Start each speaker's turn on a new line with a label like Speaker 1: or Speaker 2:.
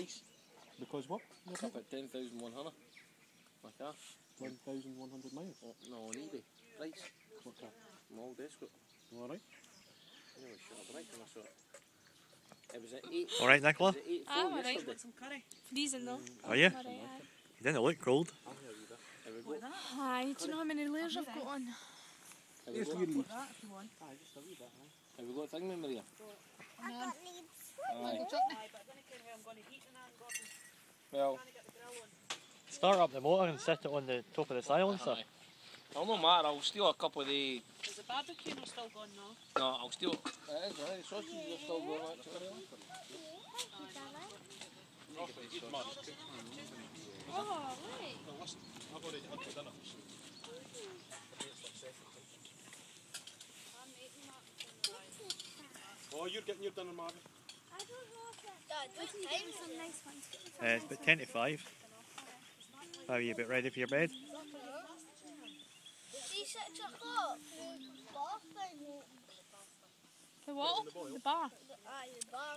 Speaker 1: price.
Speaker 2: Because what?
Speaker 1: It's up at 10,100. My car.
Speaker 2: 1,100 miles.
Speaker 1: Oh, no, on eBay. Price.
Speaker 2: What car?
Speaker 1: Small desperate.
Speaker 2: Alright.
Speaker 1: I nearly shot a right when I saw it. It was at 8.
Speaker 3: All right, Nicola.
Speaker 1: It was at 8
Speaker 4: I'm alright.
Speaker 1: yesterday.
Speaker 5: Some curry.
Speaker 4: Freezing though. Mm.
Speaker 3: Are you?
Speaker 4: I'm alright, aye.
Speaker 3: You didn't look cold.
Speaker 1: Have we
Speaker 5: What,
Speaker 1: got?
Speaker 5: that?
Speaker 4: Aye, do you know how many layers I've got on?
Speaker 1: Have we
Speaker 2: Yes,
Speaker 1: got?
Speaker 5: that if you want.
Speaker 2: Aye, just a wee bit, aye.
Speaker 1: Have we got thing Maria?
Speaker 6: I got needs.
Speaker 1: Aye. Well,
Speaker 5: to get the grill on.
Speaker 3: Start up the motor and set it on the top of the silencer.
Speaker 1: aye. I'll no matter. I'll steal a couple of the.
Speaker 5: Is the barbecue not still going now?
Speaker 1: No, I'll steal. It is, aye. The sausages are still going actually.
Speaker 4: Oh, wait.
Speaker 2: You're getting your dinner, Marvin.
Speaker 6: I don't know if that. Dad, what time is some nice ones? Get me some
Speaker 3: Uh, it's about 10 to 5. How are you a bit ready for your bed?
Speaker 6: See six o'clock. The bar.
Speaker 4: The what? The bar.
Speaker 6: Aye, the bar.